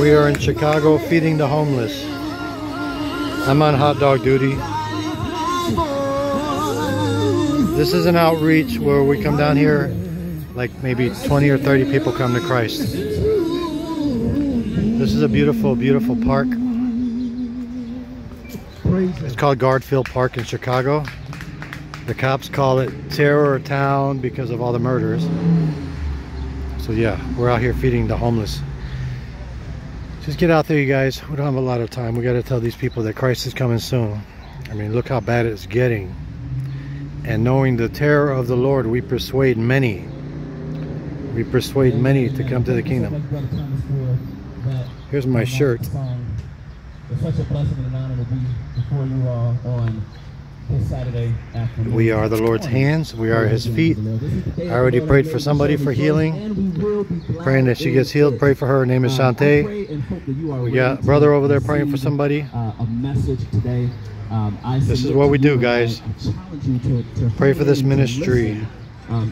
We are in Chicago feeding the homeless. I'm on hot dog duty. This is an outreach where we come down here, like maybe 20 or 30 people come to Christ. This is a beautiful, beautiful park. It's called Garfield Park in Chicago. The cops call it Terror Town because of all the murders. So yeah, we're out here feeding the homeless. Just get out there, you guys. We don't have a lot of time. We got to tell these people that Christ is coming soon. I mean, look how bad it's getting. And knowing the terror of the Lord, we persuade many. We persuade many to come to the kingdom. Here's my shirt. It's such a blessing and an honor to be before you all on. We are the Lord's hands. We are His feet. I already prayed for somebody for healing. Praying that she gets healed. Pray for her. Her name is Shante. We got brother over there praying for somebody. Uh, a message today. Um, This is what we do, guys. challenge you to- to Pray for this ministry. um,